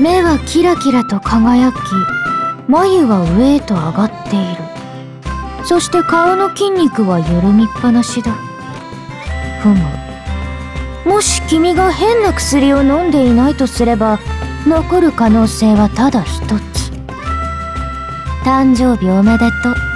目はキラキラと輝き眉は上へと上がっている。そして顔の筋肉は緩みっぱなしだ。ふむ。もし君が変な薬を飲んでいないとすれば残る可能性はただ一つ。誕生日おめでとう。